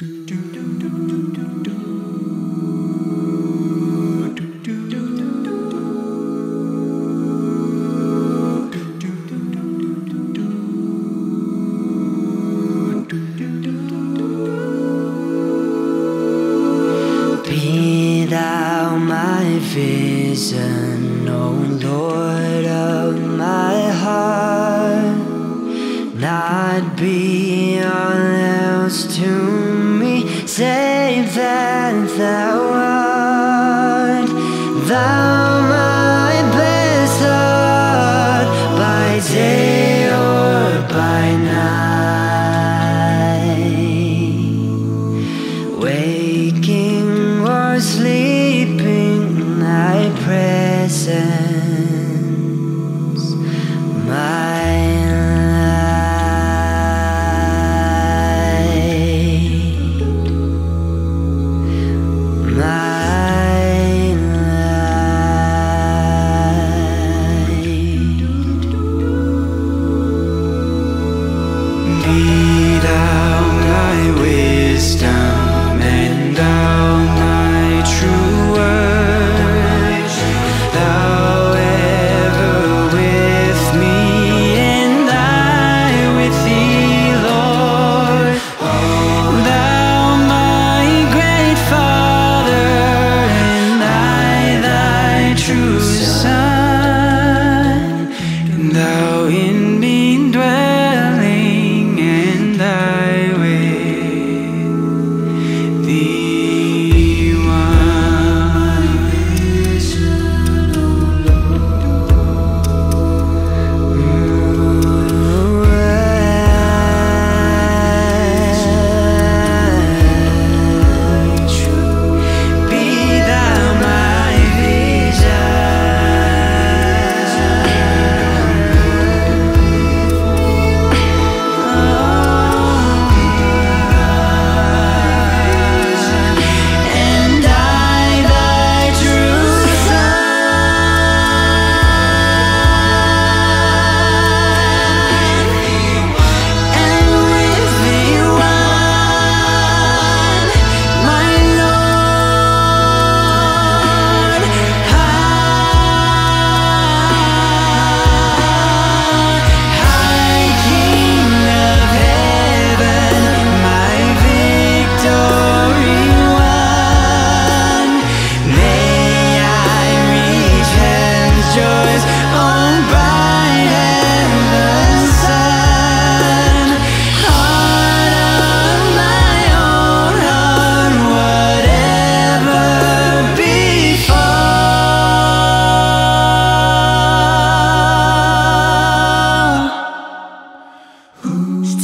Be thou my vision, O Lord of my heart, not else to say that thou art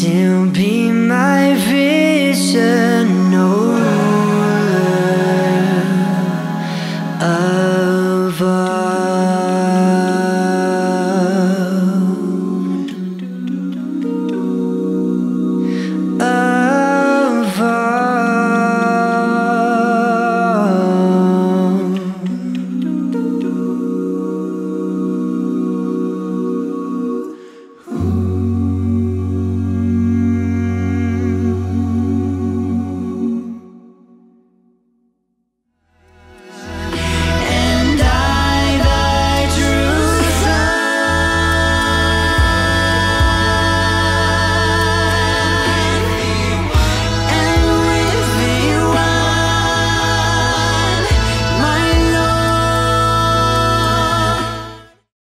still be my vision, no of